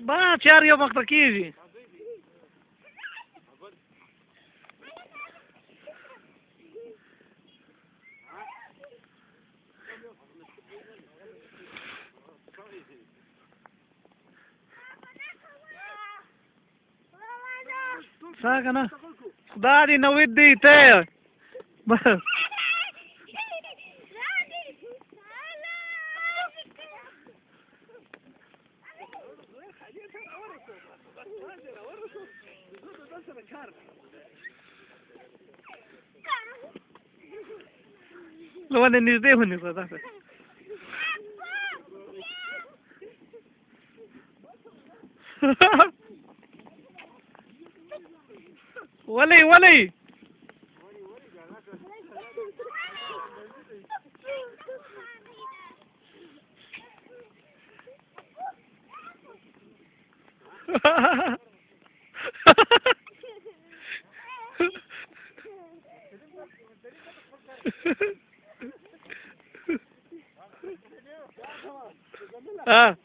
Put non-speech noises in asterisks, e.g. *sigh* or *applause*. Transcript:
با چهار یو مخته کېږي څنګه نه خدای دې نوید دی ته بس څنګه ورسو راځه را ورسو زه د تاسو سره کار نو باندې نږدې هونی زه تاسو ولې ولې *laughs* ah.